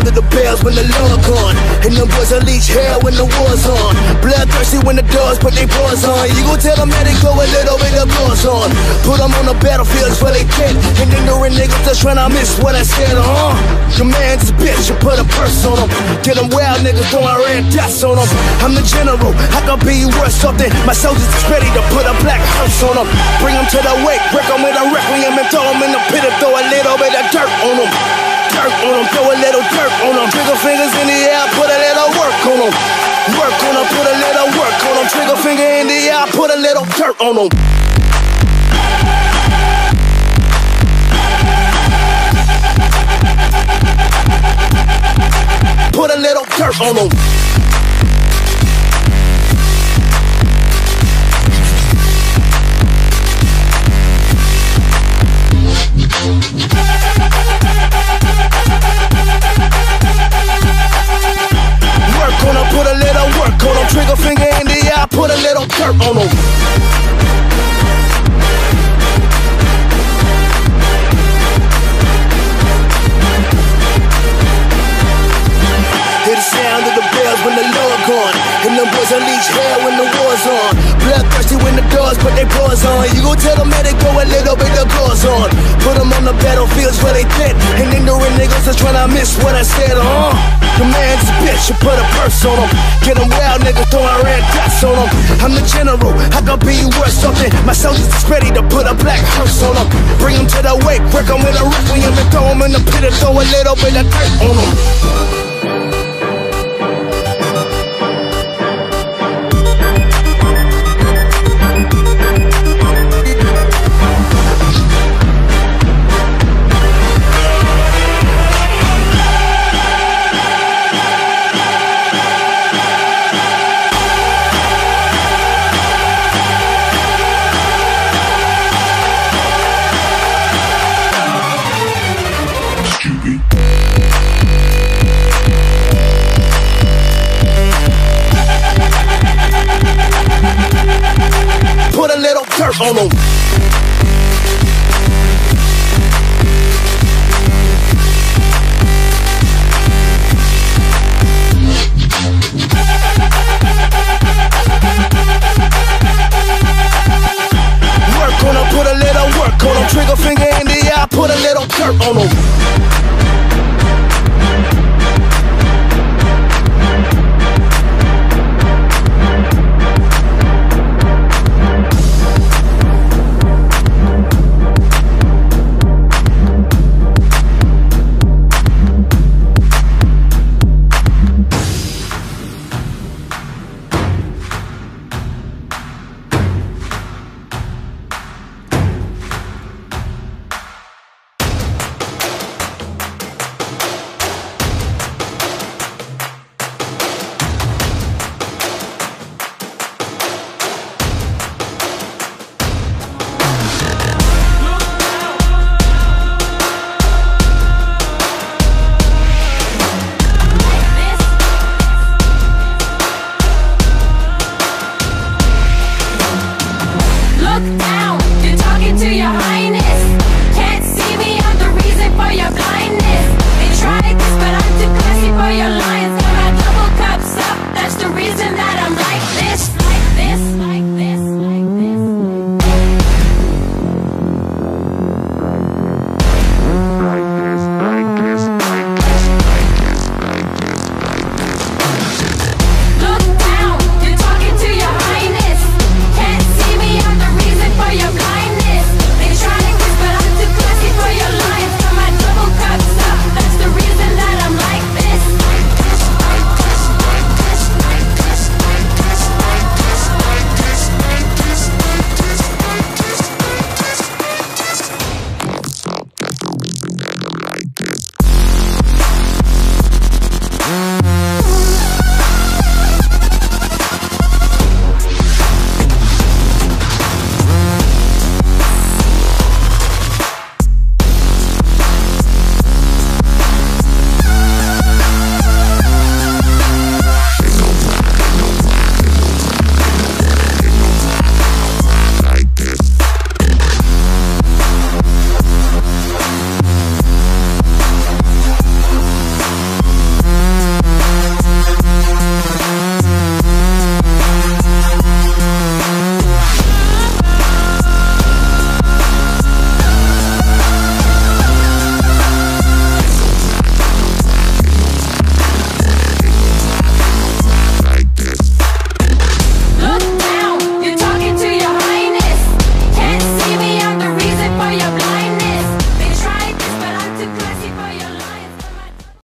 The sound of the bells when the Lord gone. And them boys unleash hell when the war's on. Bloodthirsty when the doors put their paws on. You gon' tell them that they go a little bit of blows on. Put them on the battlefields where they can. And ignorant niggas just tryna miss what I said, huh? Your man's a bitch, you put a purse on him. Get them wild niggas throwing red dots on them. I'm the general, I can be worth something. My soldiers is ready to put a black hearse on them. Bring them to the wake, break them with a requiem and throw them in the pit and throw a little bit of dirt on them. Dirt on them, throw a little dirt on them. Trigger fingers in the air, put a little work on them. Work on them, put a little work on them. Trigger finger in the air, put a little dirt on them. Put a little dirt on them. Gone. And them boys unleash hell when the war's on. Bloodthirsty when the doors put their paws on. You gon' tell them that they go a little bit of goes on. Put them on the battlefields where they fit. And ignorant niggas just tryna miss what I said, huh? The man's a bitch, you put a purse on him. Get them wild niggas throwing red dots on them. I'm the general, I can be worth something. My soldiers is ready to put a black hearse on them. Bring them to the wake, break them with a requiem and throw them in the pit and throw a little bit of dirt on them. Little dirt